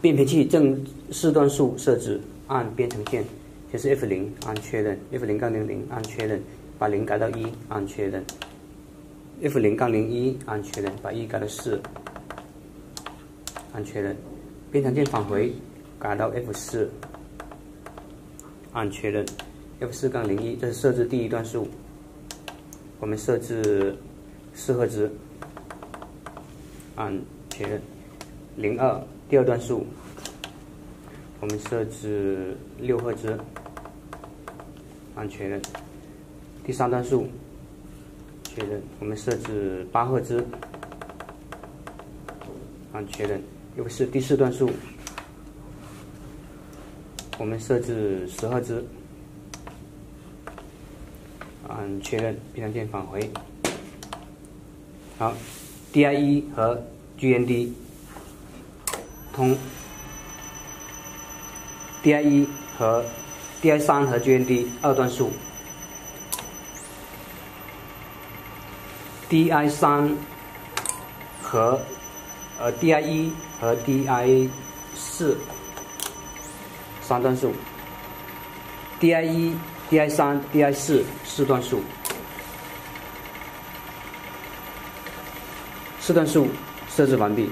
变频器正四段数设置，按编程键，先是 F 零按确认，F 零杠零零按确认，把零改到一按确认，F 零杠零一按确认，把一改到四按确认，编程键返回，改到 F 四按确认，F 四杠零一这是设置第一段数，我们设置四赫兹按确认，零二。第二段数，我们设置六赫兹，按确认。第三段数，确认，我们设置八赫兹，按确认。又是第四段数，我们设置十赫兹，按确认。编程键返回。好，D I E 和 GND。通。DI 一和 DI 三和 GND 二段数，DI 三和呃 DI 一和 DI 四三段数，DI 一、DI 三、DI 四四段数，四段数设置完毕。